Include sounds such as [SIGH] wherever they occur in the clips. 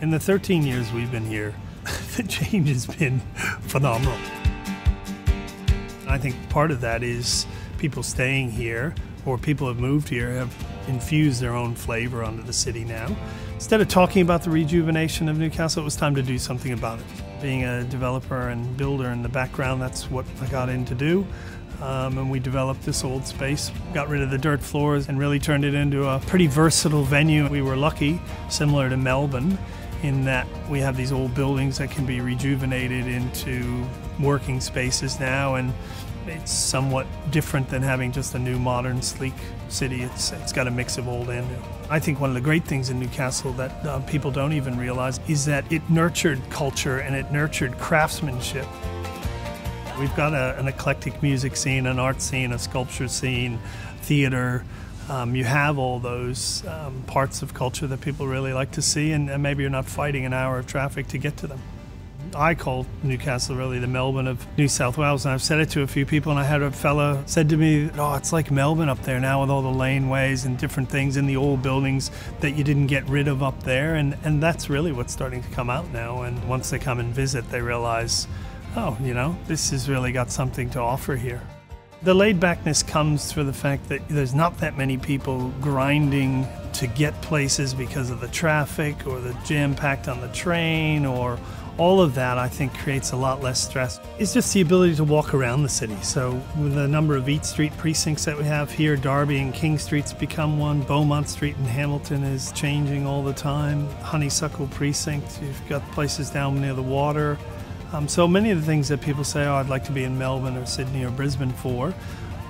In the 13 years we've been here, [LAUGHS] the change has been phenomenal. I think part of that is people staying here or people have moved here have infused their own flavor onto the city now. Instead of talking about the rejuvenation of Newcastle, it was time to do something about it. Being a developer and builder in the background, that's what I got in to do. Um, and we developed this old space, got rid of the dirt floors, and really turned it into a pretty versatile venue. We were lucky, similar to Melbourne, in that we have these old buildings that can be rejuvenated into working spaces now and it's somewhat different than having just a new modern sleek city. It's it's got a mix of old and new. I think one of the great things in newcastle that uh, people don't even realize is that it nurtured culture and it nurtured craftsmanship. We've got a, an eclectic music scene an art scene a sculpture scene theater um, you have all those um, parts of culture that people really like to see, and, and, maybe you're not fighting an hour of traffic to get to them. I call Newcastle really the Melbourne of New South Wales, and I've said it to a few people. And I had a fellow said to me, "Oh, it's like Melbourne up there now with all the laneways and different things and the old buildings that you didn't get rid of up there." And and that's really what's starting to come out now. And once they come and visit, they realize, "Oh, you know, this has really got something to offer here." The laid backness comes through the fact that there's not that many people grinding to get places because of the traffic or the jam packed on the train or all of that I think creates a lot less stress. It's just the ability to walk around the city. So with the number of Eat Street precincts that we have here, Darby and King Streets become one, Beaumont Street in Hamilton is changing all the time, Honeysuckle Precinct, you've got places down near the water. Um, so many of the things that people say, oh, I'd like to be in Melbourne or Sydney or Brisbane for,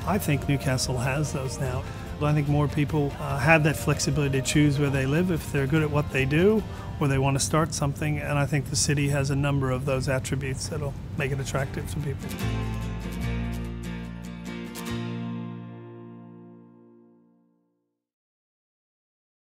I think Newcastle has those now. I think more people uh, have that flexibility to choose where they live if they're good at what they do or they want to start something. And I think the city has a number of those attributes that'll make it attractive to people.